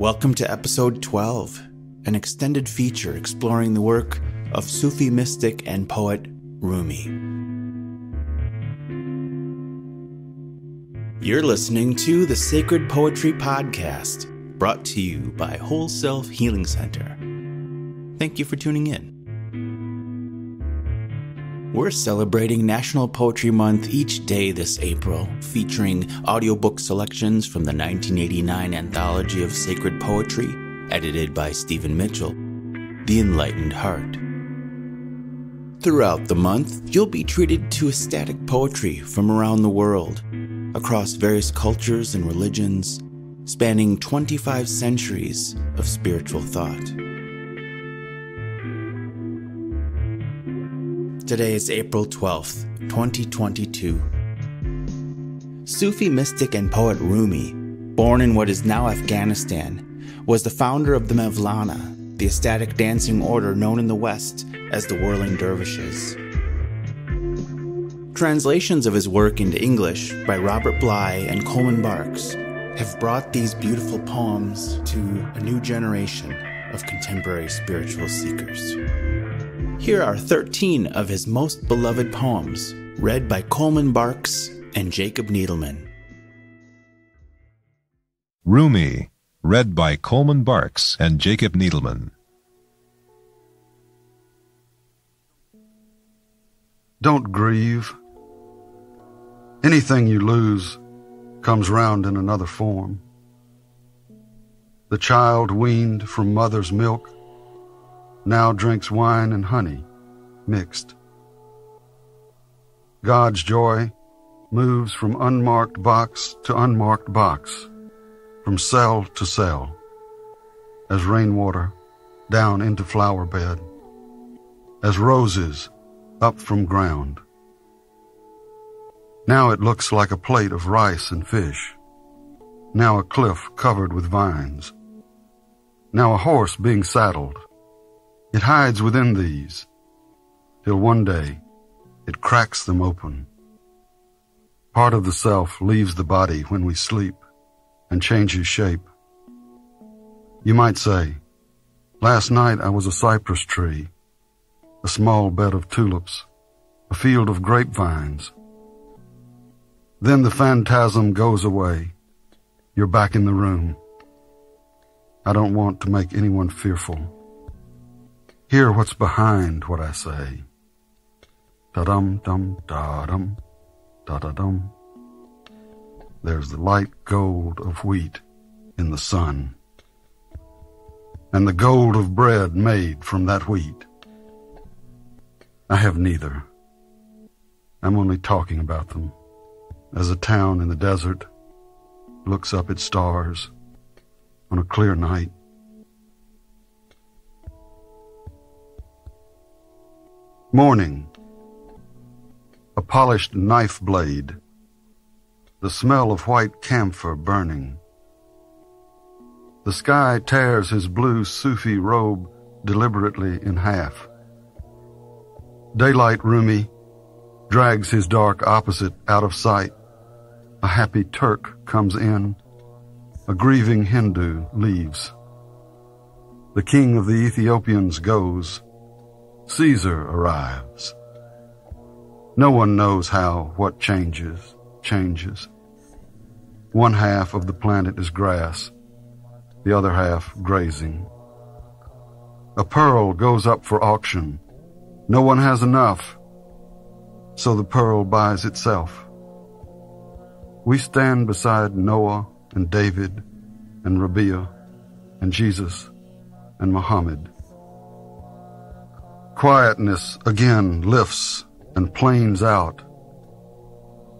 Welcome to episode 12, an extended feature exploring the work of Sufi mystic and poet Rumi. You're listening to the Sacred Poetry Podcast, brought to you by Whole Self Healing Center. Thank you for tuning in. We're celebrating National Poetry Month each day this April, featuring audiobook selections from the 1989 anthology of sacred poetry, edited by Stephen Mitchell, The Enlightened Heart. Throughout the month, you'll be treated to ecstatic poetry from around the world, across various cultures and religions, spanning 25 centuries of spiritual thought. Today is April 12th, 2022. Sufi mystic and poet Rumi, born in what is now Afghanistan, was the founder of the Mevlana, the ecstatic dancing order known in the West as the Whirling Dervishes. Translations of his work into English by Robert Bly and Coleman Barks have brought these beautiful poems to a new generation of contemporary spiritual seekers. Here are 13 of his most beloved poems, read by Coleman Barks and Jacob Needleman. Rumi, read by Coleman Barks and Jacob Needleman. Don't grieve. Anything you lose comes round in another form. The child weaned from mother's milk now drinks wine and honey mixed. God's joy moves from unmarked box to unmarked box, from cell to cell, as rainwater down into flower bed, as roses up from ground. Now it looks like a plate of rice and fish, now a cliff covered with vines, now a horse being saddled, it hides within these, till one day it cracks them open. Part of the self leaves the body when we sleep and changes shape. You might say, last night I was a cypress tree, a small bed of tulips, a field of grapevines. Then the phantasm goes away. You're back in the room. I don't want to make anyone fearful. Hear what's behind what I say. Da-dum, dum, da-dum, da-da-dum. There's the light gold of wheat in the sun, and the gold of bread made from that wheat. I have neither. I'm only talking about them, as a town in the desert looks up at stars on a clear night Morning. A polished knife blade. The smell of white camphor burning. The sky tears his blue Sufi robe deliberately in half. Daylight Rumi drags his dark opposite out of sight. A happy Turk comes in. A grieving Hindu leaves. The king of the Ethiopians goes. Caesar arrives. No one knows how what changes, changes. One half of the planet is grass, the other half grazing. A pearl goes up for auction. No one has enough, so the pearl buys itself. We stand beside Noah and David and Rabiah and Jesus and Muhammad. Quietness again lifts and planes out,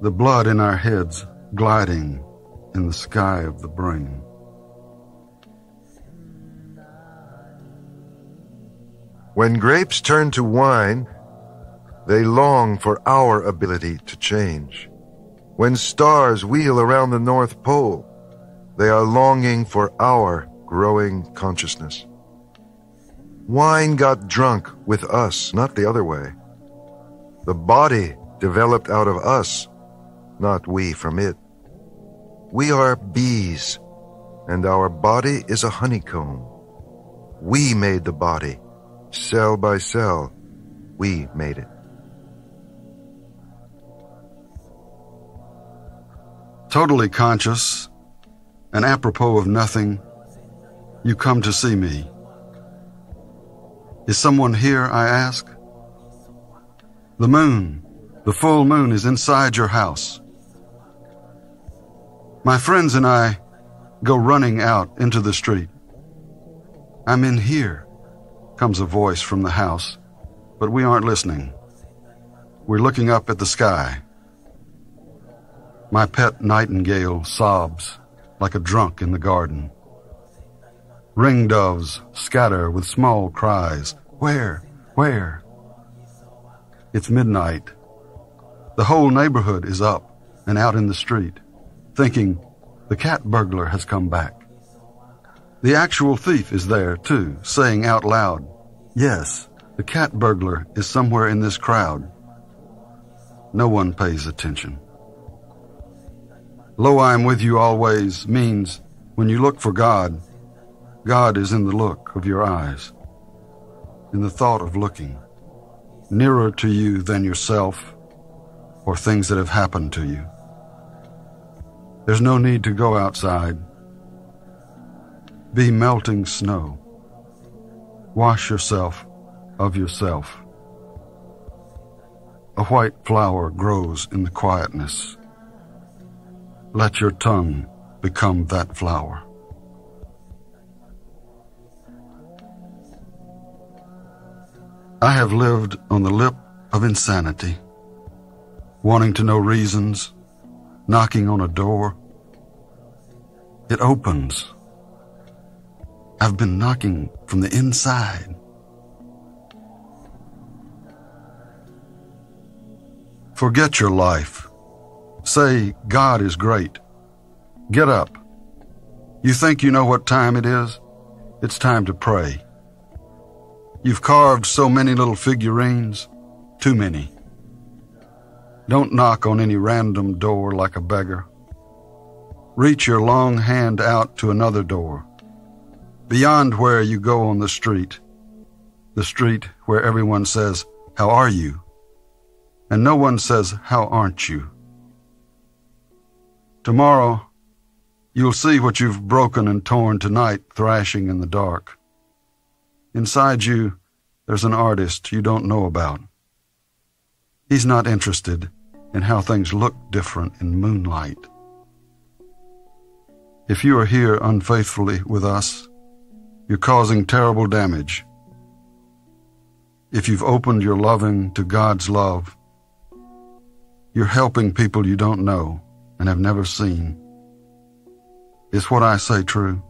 the blood in our heads gliding in the sky of the brain. When grapes turn to wine, they long for our ability to change. When stars wheel around the North Pole, they are longing for our growing consciousness. Wine got drunk with us, not the other way. The body developed out of us, not we from it. We are bees, and our body is a honeycomb. We made the body. Cell by cell, we made it. Totally conscious and apropos of nothing, you come to see me. Is someone here, I ask? The moon, the full moon is inside your house. My friends and I go running out into the street. I'm in here, comes a voice from the house, but we aren't listening. We're looking up at the sky. My pet nightingale sobs like a drunk in the garden. Ring doves scatter with small cries. Where? Where? It's midnight. The whole neighborhood is up and out in the street, thinking the cat burglar has come back. The actual thief is there, too, saying out loud, Yes, the cat burglar is somewhere in this crowd. No one pays attention. Lo, I am with you always means when you look for God, God is in the look of your eyes, in the thought of looking, nearer to you than yourself or things that have happened to you. There's no need to go outside. Be melting snow. Wash yourself of yourself. A white flower grows in the quietness. Let your tongue become that flower. I have lived on the lip of insanity, wanting to know reasons, knocking on a door. It opens. I've been knocking from the inside. Forget your life. Say, God is great. Get up. You think you know what time it is? It's time to pray. You've carved so many little figurines. Too many. Don't knock on any random door like a beggar. Reach your long hand out to another door, beyond where you go on the street, the street where everyone says, How are you? And no one says, How aren't you? Tomorrow, you'll see what you've broken and torn tonight thrashing in the dark. Inside you, there's an artist you don't know about. He's not interested in how things look different in moonlight. If you are here unfaithfully with us, you're causing terrible damage. If you've opened your loving to God's love, you're helping people you don't know and have never seen. Is what I say true?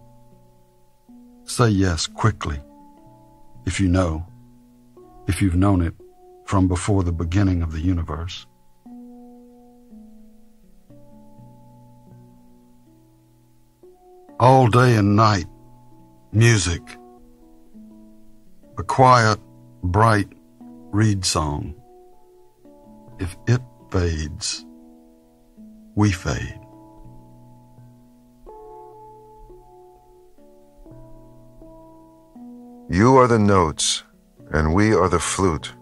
Say yes quickly, if you know, if you've known it from before the beginning of the universe. All day and night, music. A quiet, bright reed song. If it fades, we fade. You are the notes, and we are the flute.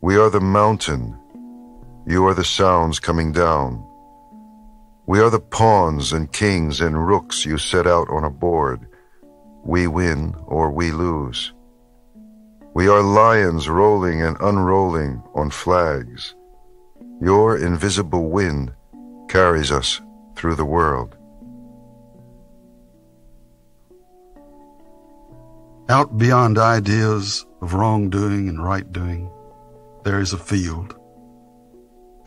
We are the mountain. You are the sounds coming down. We are the pawns and kings and rooks you set out on a board. We win or we lose. We are lions rolling and unrolling on flags. Your invisible wind carries us through the world. Out beyond ideas of wrongdoing and right doing, there is a field.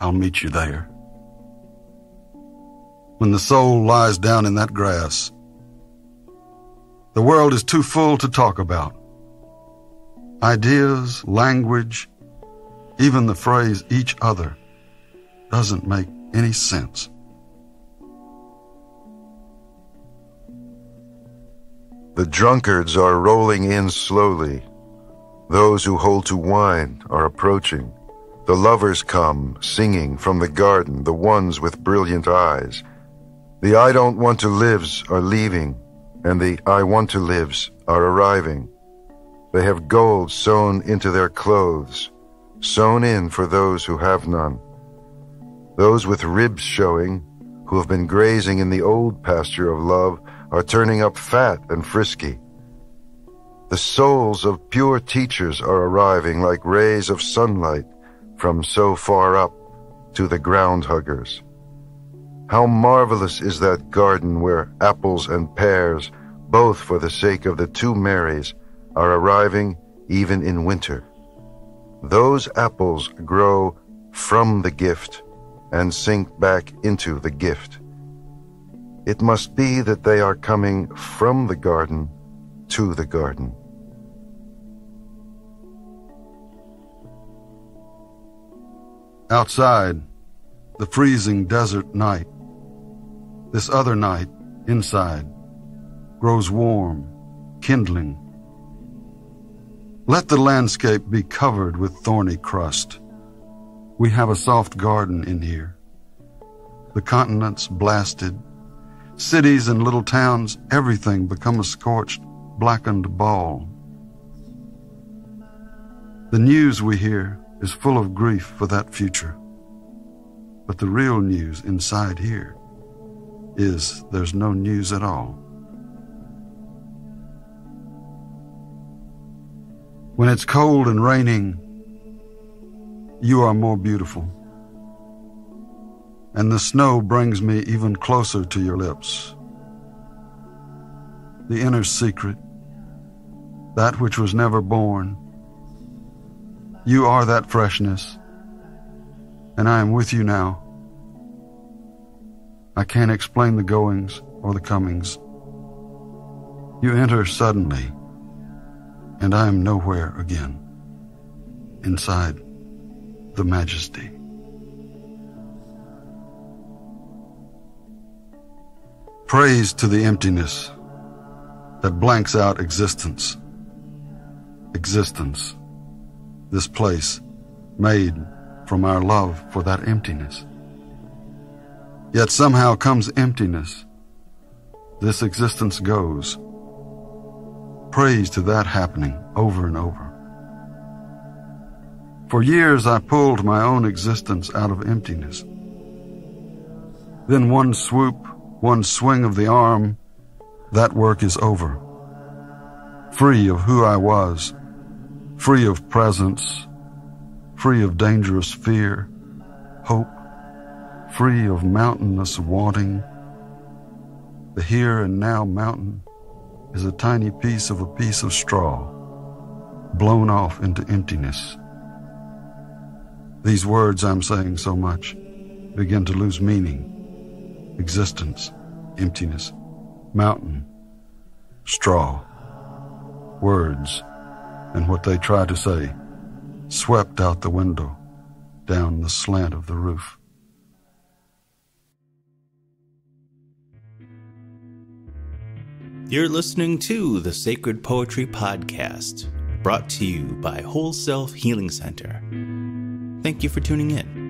I'll meet you there. When the soul lies down in that grass, the world is too full to talk about. Ideas, language, even the phrase each other doesn't make any sense. The drunkards are rolling in slowly. Those who hold to wine are approaching. The lovers come, singing from the garden, the ones with brilliant eyes. The I don't want to lives are leaving, and the I want to lives are arriving. They have gold sewn into their clothes, sewn in for those who have none. Those with ribs showing, who have been grazing in the old pasture of love, are turning up fat and frisky. The souls of pure teachers are arriving like rays of sunlight from so far up to the ground huggers. How marvelous is that garden where apples and pears, both for the sake of the two Marys, are arriving even in winter. Those apples grow from the gift and sink back into the gift. It must be that they are coming from the garden to the garden. Outside, the freezing desert night. This other night, inside, grows warm, kindling. Let the landscape be covered with thorny crust. We have a soft garden in here. The continents blasted, cities and little towns, everything become a scorched, blackened ball. The news we hear is full of grief for that future. But the real news inside here is there's no news at all. When it's cold and raining, you are more beautiful. And the snow brings me even closer to your lips. The inner secret, that which was never born, you are that freshness, and I am with you now. I can't explain the goings or the comings. You enter suddenly, and I am nowhere again, inside the majesty. Praise to the emptiness that blanks out existence. Existence this place made from our love for that emptiness. Yet somehow comes emptiness. This existence goes. Praise to that happening over and over. For years I pulled my own existence out of emptiness. Then one swoop, one swing of the arm, that work is over. Free of who I was, free of presence, free of dangerous fear, hope, free of mountainous wanting. The here and now mountain is a tiny piece of a piece of straw, blown off into emptiness. These words I'm saying so much begin to lose meaning, existence, emptiness, mountain, straw, words, and what they try to say swept out the window, down the slant of the roof. You're listening to the Sacred Poetry Podcast, brought to you by Whole Self Healing Center. Thank you for tuning in.